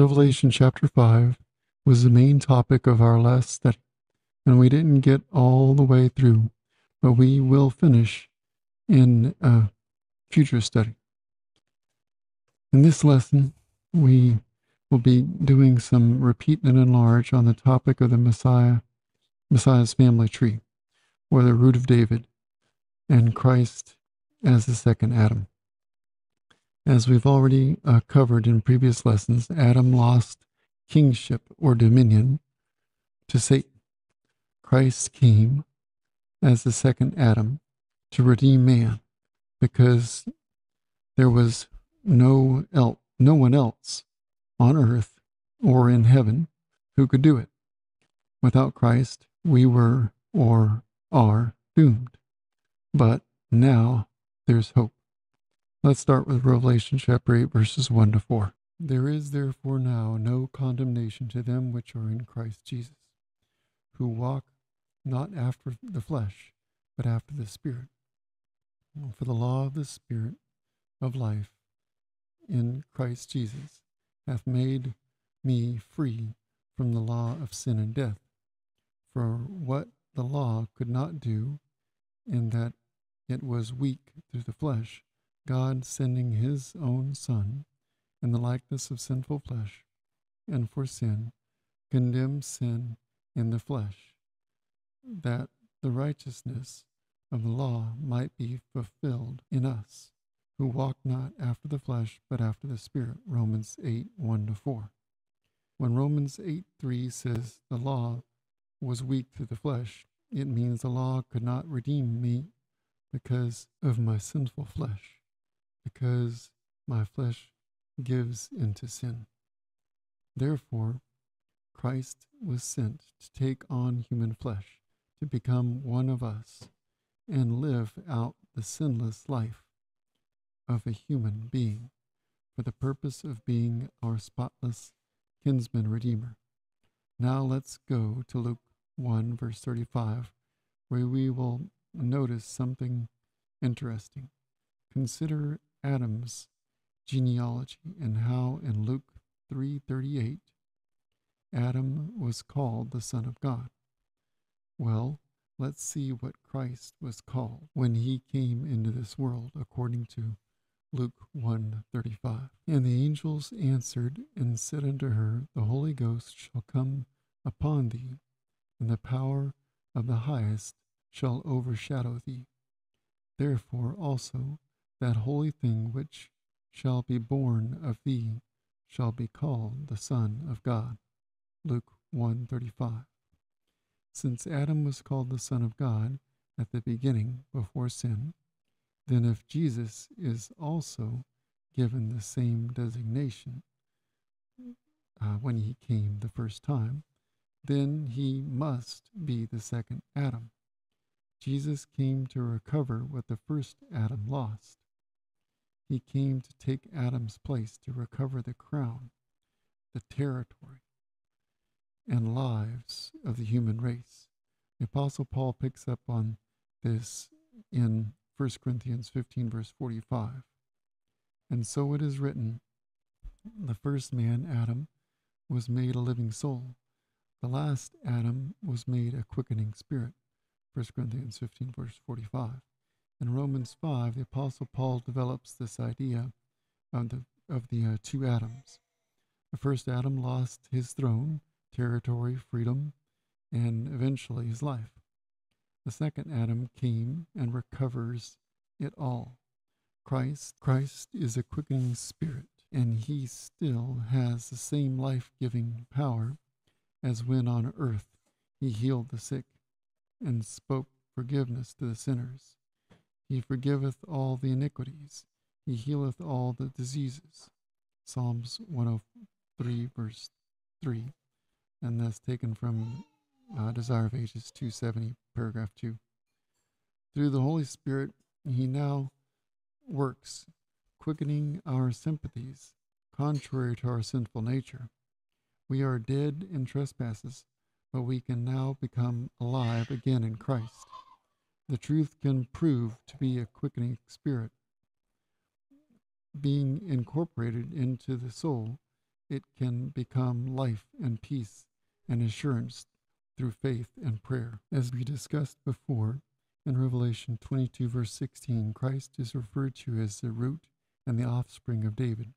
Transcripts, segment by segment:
Revelation chapter 5 was the main topic of our last study, and we didn't get all the way through, but we will finish in a future study. In this lesson, we will be doing some repeat and enlarge on the topic of the Messiah, Messiah's family tree, or the root of David, and Christ as the second Adam. As we've already uh, covered in previous lessons, Adam lost kingship or dominion to Satan. Christ came as the second Adam to redeem man because there was no el- no one else on earth or in heaven who could do it. Without Christ, we were or are doomed. But now there's hope. Let's start with Revelation chapter 8, verses 1 to 4. There is therefore now no condemnation to them which are in Christ Jesus, who walk not after the flesh, but after the Spirit. For the law of the Spirit of life in Christ Jesus hath made me free from the law of sin and death. For what the law could not do, in that it was weak through the flesh, God sending his own Son in the likeness of sinful flesh, and for sin, condemned sin in the flesh, that the righteousness of the law might be fulfilled in us, who walk not after the flesh, but after the Spirit. Romans 8 1 to 4. When Romans 8 3 says the law was weak through the flesh, it means the law could not redeem me because of my sinful flesh, because my flesh gives into sin. Therefore, Christ was sent to take on human flesh, to become one of us, and live out the sinless life of a human being for the purpose of being our spotless kinsman redeemer. Now let's go to Luke 1, verse 35, where we will notice something interesting. Consider Adam's genealogy and how in Luke 3:38 Adam was called the son of God. Well, let's see what Christ was called when he came into this world according to Luke 1:35. And the angels answered and said unto her, The Holy Ghost shall come upon thee, and the power of the highest shall overshadow thee. Therefore also that holy thing which shall be born of thee shall be called the Son of God. Luke 1:35. Since Adam was called the Son of God at the beginning before sin, then if Jesus is also given the same designation uh, when he came the first time, then he must be the second Adam. Jesus came to recover what the first Adam lost. He came to take Adam's place to recover the crown, the territory, and lives of the human race. The Apostle Paul picks up on this in 1 Corinthians 15, verse 45. And so it is written the first man, Adam, was made a living soul. The last Adam was made a quickening spirit. 1 Corinthians 15, verse 45. In Romans 5, the Apostle Paul develops this idea of the, of the uh, two Adams. The first Adam lost his throne, territory, freedom, and eventually his life. The second Adam came and recovers it all. Christ, Christ is a quickening spirit, and he still has the same life-giving power as when on earth he healed the sick and spoke forgiveness to the sinners. He forgiveth all the iniquities. He healeth all the diseases. Psalms 103, verse 3. And that's taken from uh, Desire of Ages 270, paragraph 2. Through the Holy Spirit, He now works, quickening our sympathies, contrary to our sinful nature. We are dead in trespasses, but we can now become alive again in Christ the truth can prove to be a quickening spirit. Being incorporated into the soul, it can become life and peace and assurance through faith and prayer. As we discussed before, in Revelation 22, verse 16, Christ is referred to as the root and the offspring of David,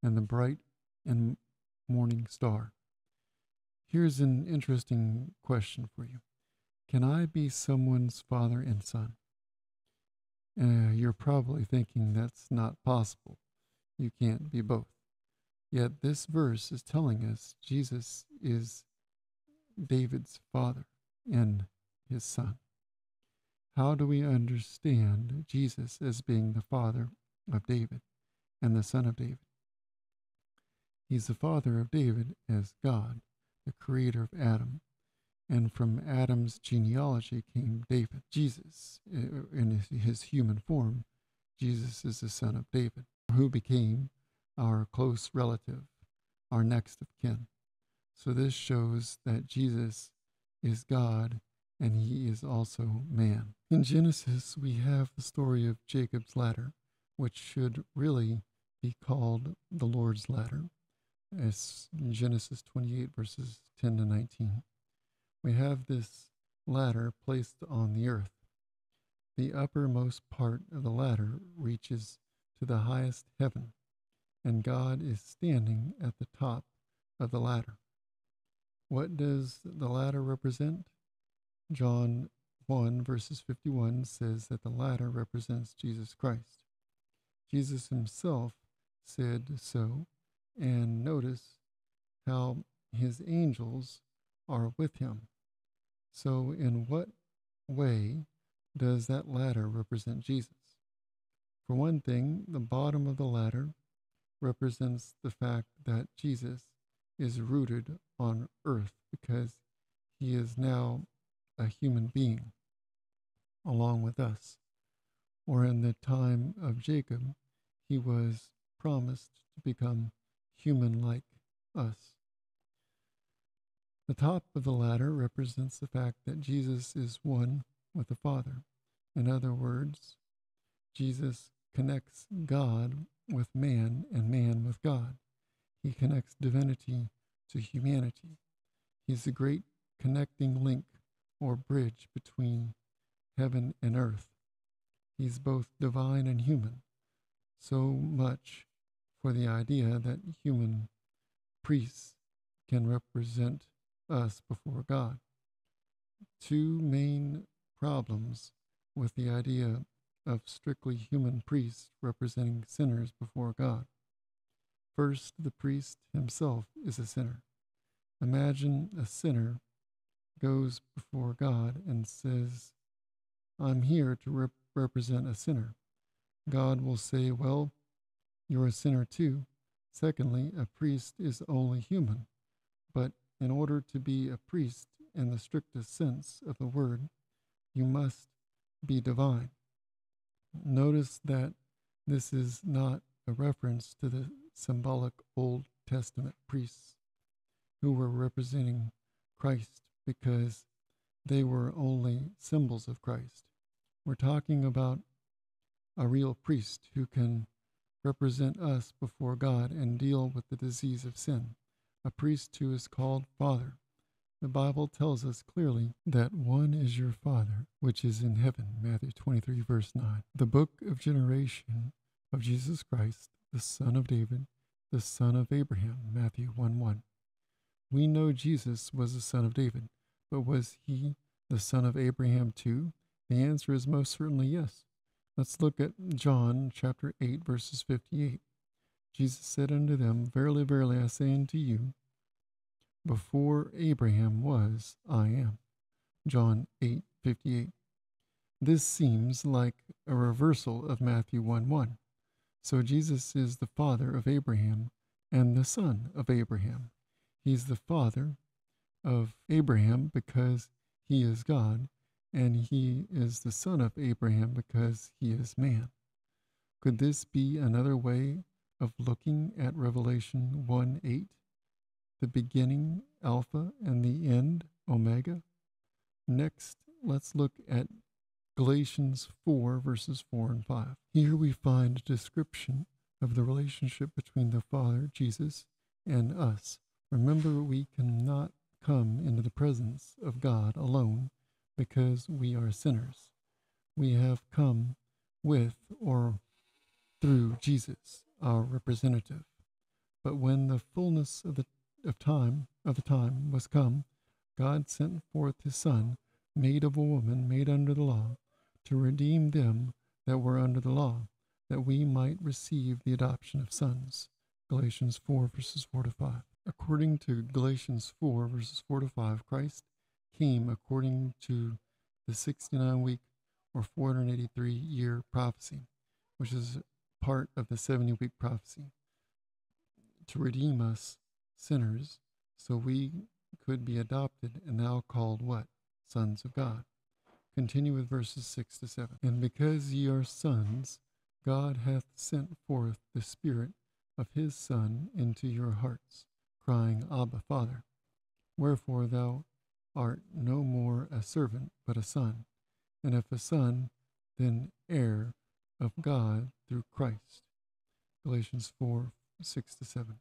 and the bright and morning star. Here's an interesting question for you Can I be someone's father and son? Uh, you're probably thinking that's not possible. You can't be both. Yet this verse is telling us Jesus is David's father and his son. How do we understand Jesus as being the father of David and the son of David? He's the father of David as God, the creator of Adam. And from Adam's genealogy came David. Jesus, in his human form, Jesus is the son of David, who became our close relative, our next of kin. So this shows that Jesus is God and he is also man. In Genesis, we have the story of Jacob's ladder, which should really be called the Lord's ladder, as Genesis 28, verses 10 to 19. We have this ladder placed on the earth. The uppermost part of the ladder reaches to the highest heaven, and God is standing at the top of the ladder. What does the ladder represent? John 1, verses 51 says that the ladder represents Jesus Christ. Jesus himself said so, and notice how his angels are with him. So, in what way does that ladder represent Jesus? For one thing, the bottom of the ladder represents the fact that Jesus is rooted on earth because he is now a human being along with us. Or in the time of Jacob, he was promised to become human like us. The top of the ladder represents the fact that Jesus is one with the Father. In other words, Jesus connects God with man and man with God. He connects divinity to humanity. He's the great connecting link or bridge between heaven and earth. He's both divine and human. So much for the idea that human priests can represent us before God. Two main problems with the idea of strictly human priests representing sinners before God. First, the priest himself is a sinner. Imagine a sinner goes before God and says, I'm here to rep- represent a sinner. God will say, Well, you're a sinner too. Secondly, a priest is only human. But in order to be a priest in the strictest sense of the word, you must be divine. Notice that this is not a reference to the symbolic Old Testament priests who were representing Christ because they were only symbols of Christ. We're talking about a real priest who can represent us before God and deal with the disease of sin, a priest who is called Father. The Bible tells us clearly that one is your Father, which is in heaven, Matthew 23, verse 9. The book of generation of Jesus Christ, the Son of David, the Son of Abraham, Matthew 1 1. We know Jesus was the son of David, but was he the son of Abraham too? The answer is most certainly yes. Let's look at John chapter 8, verses 58. Jesus said unto them, Verily, verily, I say unto you, before Abraham was, I am. John 8, 58. This seems like a reversal of Matthew 1 1. So Jesus is the father of Abraham and the son of Abraham. He's the father of Abraham because he is God, and he is the son of Abraham because he is man. Could this be another way of looking at Revelation 1 8? The beginning, Alpha, and the end, Omega? Next, let's look at Galatians 4, verses 4 and 5. Here we find a description of the relationship between the Father, Jesus, and us. Remember, we cannot come into the presence of God alone because we are sinners. We have come with or through Jesus, our representative. But when the fullness of the of time of the time was come, God sent forth his son, made of a woman, made under the law, to redeem them that were under the law, that we might receive the adoption of sons. Galatians 4, verses 4 to 5. According to Galatians 4, verses 4 to 5, Christ came according to the 69 week or 483 year prophecy, which is part of the 70 week prophecy, to redeem us sinners so we could be adopted and now called what? Sons of God. Continue with verses 6 to 7. And because ye are sons, God hath sent forth the Spirit of his Son into your hearts, crying, Abba, Father. Wherefore thou art no more a servant, but a son, and if a son, then heir of God through Christ. Galatians 4 6 to 7.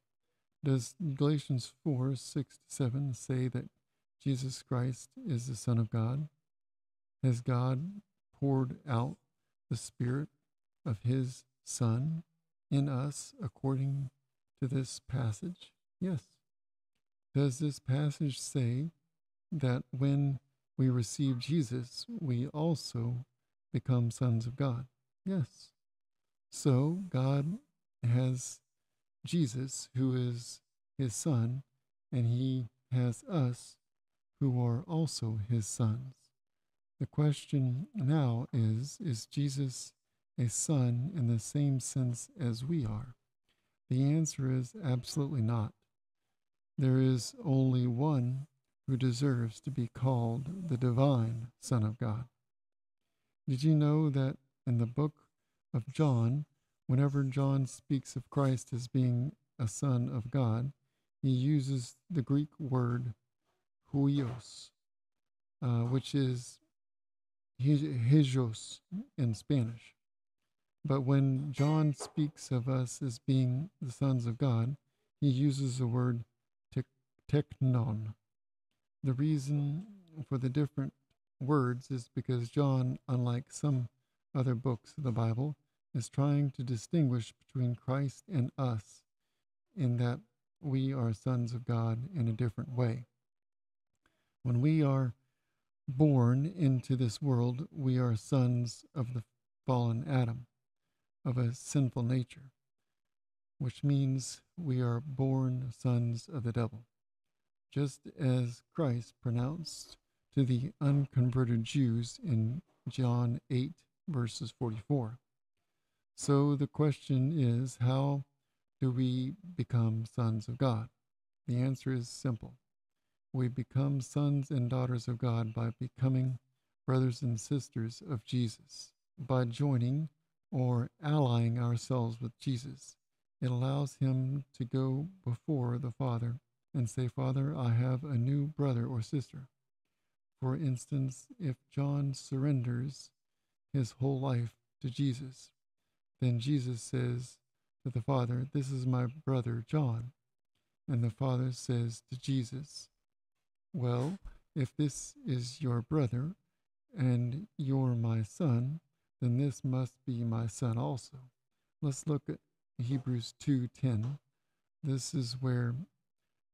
Does Galatians 4 6 to 7 say that Jesus Christ is the Son of God? Has God poured out the Spirit of His Son in us according to this passage? Yes. Does this passage say that when we receive Jesus, we also become sons of God? Yes. So God has Jesus, who is his son, and he has us, who are also his sons. The question now is Is Jesus a son in the same sense as we are? The answer is absolutely not. There is only one who deserves to be called the divine Son of God. Did you know that in the book of John, whenever John speaks of Christ as being a son of God, he uses the Greek word huios, uh, which is hijos in Spanish. But when John speaks of us as being the sons of God, he uses the word teknon. The reason for the different words is because John, unlike some other books of the Bible, is trying to distinguish between Christ and us in that we are sons of God in a different way. When we are born into this world, we are sons of the fallen Adam, of a sinful nature, which means we are born sons of the devil. Just as Christ pronounced to the unconverted Jews in John 8, verses 44. So the question is how do we become sons of God? The answer is simple. We become sons and daughters of God by becoming brothers and sisters of Jesus, by joining or allying ourselves with Jesus. It allows him to go before the Father and say, Father, I have a new brother or sister. For instance, if John surrenders his whole life to Jesus, then Jesus says to the Father, This is my brother John. And the Father says to Jesus, Well, if this is your brother and you're my son, then this must be my son also. Let's look at Hebrews 2:10. This is where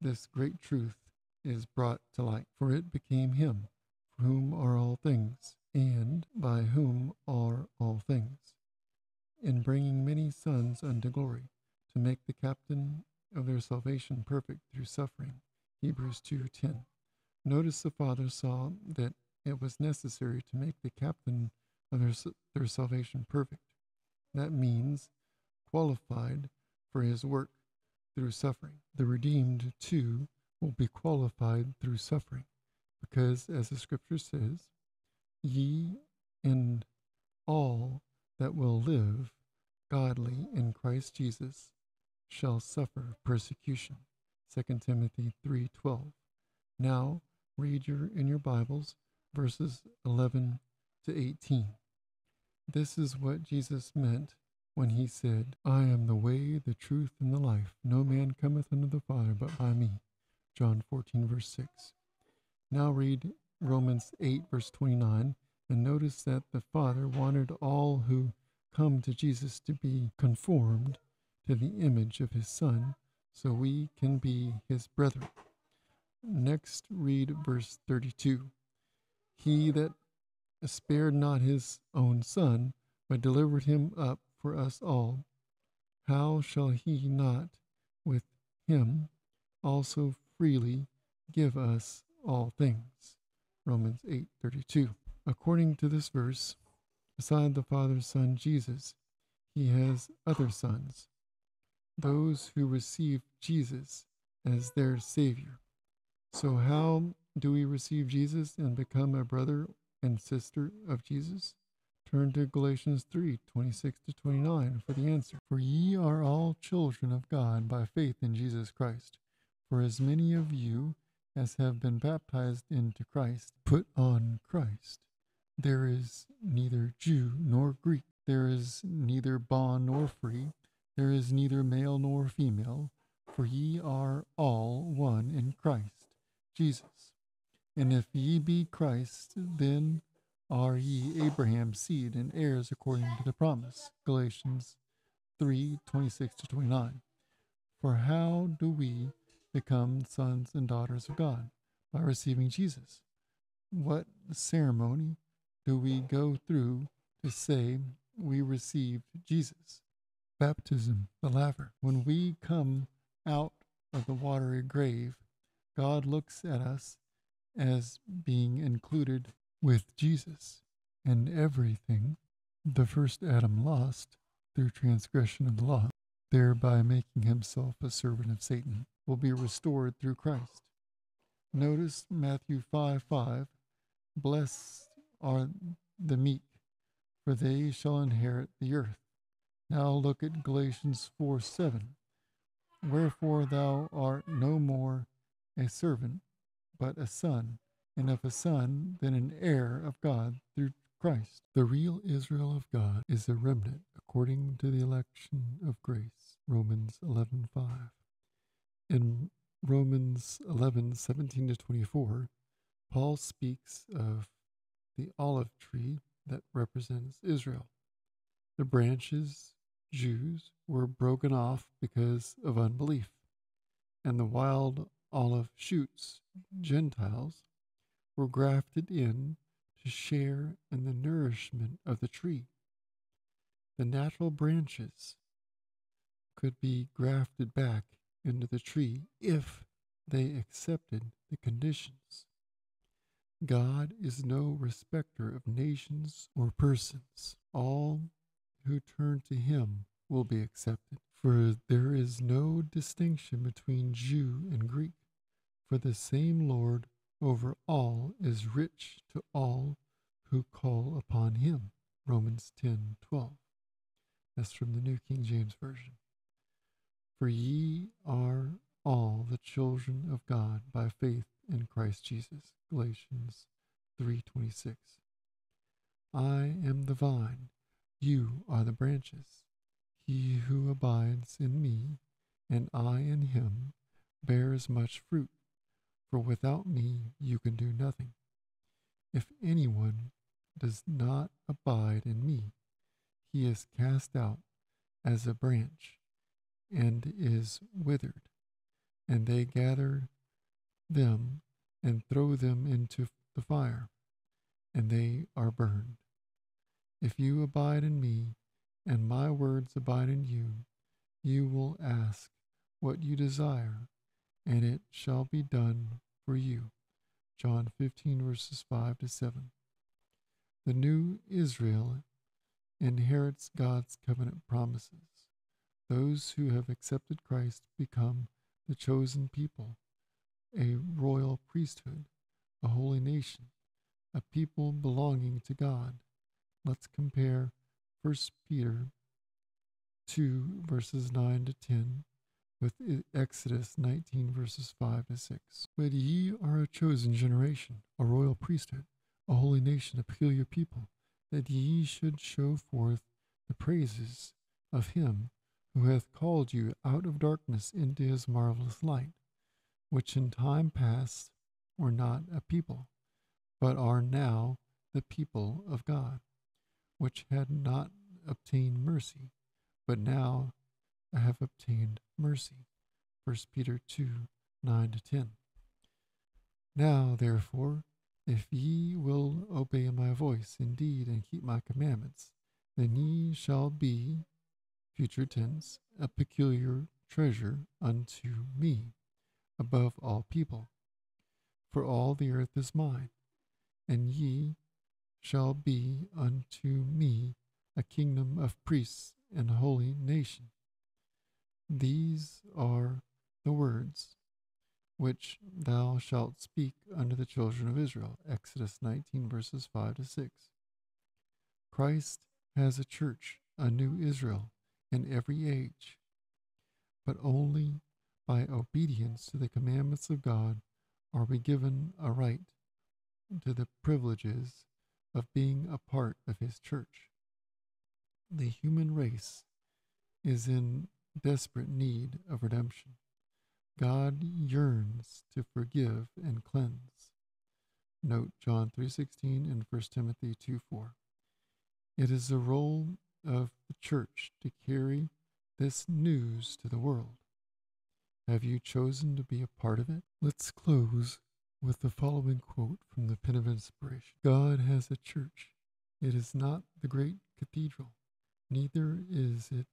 this great truth is brought to light. For it became him, for whom are all things, and by whom are all things in bringing many sons unto glory, to make the captain of their salvation perfect through suffering. Hebrews 2:10. Notice the Father saw that it was necessary to make the captain of their, their salvation perfect. That means qualified for his work through suffering. The redeemed, too, will be qualified through suffering, because, as the scripture says, ye and all that will live godly in Christ Jesus shall suffer persecution. 2 Timothy 3:12. Now read your in your Bibles verses 11 to 18. This is what Jesus meant when he said, I am the way, the truth, and the life. No man cometh unto the Father but by me. John 14, verse 6. Now read Romans 8, verse 29, and notice that the Father wanted all who come to Jesus to be conformed to the image of his Son, so we can be his brethren. Next, read verse 32. He that spared not his own Son, but delivered him up for us all, how shall he not with him also freely give us all things? Romans 8:32. According to this verse, beside the Father's Son Jesus, he has other sons, those who receive Jesus as their Savior. So, how do we receive Jesus and become a brother and sister of Jesus? Turn to Galatians 3 26 to 29 for the answer. For ye are all children of God by faith in Jesus Christ. For as many of you as have been baptized into Christ put on Christ. There is neither Jew nor Greek, there is neither bond nor free, there is neither male nor female, for ye are all one in Christ Jesus. And if ye be Christ, then are ye Abraham's seed and heirs according to the promise. Galatians 3 26 to 29. For how do we become sons and daughters of God? By receiving Jesus. What ceremony do we go through to say we received Jesus? Baptism, the laver. When we come out of the watery grave, God looks at us as being included with Jesus, and everything the first Adam lost through transgression of the law, thereby making himself a servant of Satan, will be restored through Christ. Notice Matthew 5 5 Blessed are the meek, for they shall inherit the earth. Now look at Galatians 4 7. Wherefore thou art no more a servant, but a son, and if a son, then an heir of God through Christ. The real Israel of God is a remnant according to the election of grace. Romans 11:5. In Romans 11:17 to 24, Paul speaks of the olive tree that represents Israel. The branches, Jews, were broken off because of unbelief, and the wild olive shoots, Gentiles, were grafted in to share in the nourishment of the tree. The natural branches could be grafted back into the tree if they accepted the conditions. God is no respecter of nations or persons. All who turn to him will be accepted. For there is no distinction between Jew and Greek, for the same Lord over all is rich to all who call upon him. Romans 10 12. That's from the New King James Version. For ye are all the children of God by faith in Christ Jesus. Galatians 3:26. I am the vine, you are the branches. He who abides in me, and I in him, bears much fruit for without me you can do nothing. If anyone does not abide in me, he is cast out as a branch and is withered, and they gather them and throw them into the fire, and they are burned. If you abide in me, and my words abide in you, you will ask what you desire, and it shall be done for you. John 15, verses 5 to 7. The new Israel inherits God's covenant promises. Those who have accepted Christ become the chosen people, a royal priesthood, a holy nation, a people belonging to God. Let's compare 1 Peter 2, verses 9 to 10, with Exodus 19, verses 5 to 6. But ye are a chosen generation, a royal priesthood, a holy nation, a peculiar people, that ye should show forth the praises of him who hath called you out of darkness into his marvelous light, which in time past were not a people, but are now the people of God, which had not obtained mercy, but now have obtained mercy. 1 Peter 2 9 to 10. Now, therefore, if ye will obey my voice indeed and keep my commandments, then ye shall be, future tense, a peculiar treasure unto me above all people. For all the earth is mine, and ye shall be unto me a kingdom of priests and holy nation. These are the words which thou shalt speak unto the children of Israel. Exodus 19, verses 5 to 6. Christ has a church, a new Israel, in every age, but only by obedience to the commandments of God are we given a right to the privileges of being a part of His church. The human race is in desperate need of redemption. God yearns to forgive and cleanse. Note John 3:16 and 1 Timothy 2:4. It is the role of the church to carry this news to the world. Have you chosen to be a part of it? Let's close with the following quote from the Pen of Inspiration God has a church. It is not the great cathedral, neither is it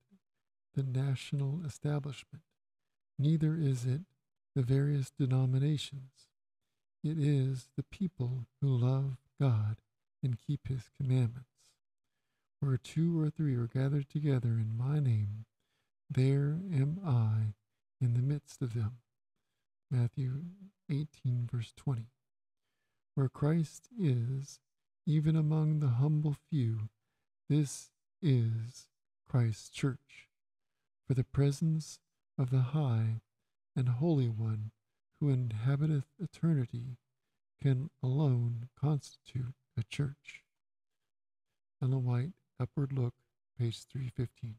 the national establishment neither is it the various denominations. It is the people who love God and keep his commandments. Where two or three are gathered together in my name, there am I in the midst of them. Matthew 18, verse 20. Where Christ is, even among the humble few, this is Christ's church. For the presence of the High and Holy One who inhabiteth eternity can alone constitute a church. Ellen White, Upward Look, page 315.